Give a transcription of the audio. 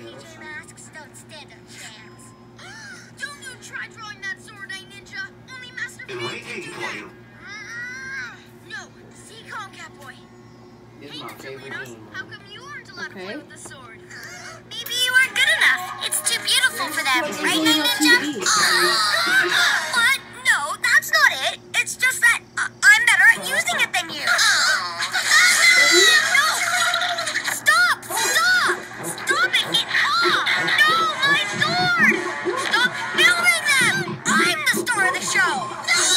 stand a chance. Don't you try drawing that sword, eh, Ninja? Only Master And can do that. you. No, see calm, Catboy. This is Hey, my Ninja favorite Lunas, game. how come you aren't allowed to play with the sword? Maybe you weren't good enough. It's too beautiful for them, right, Ninja? show.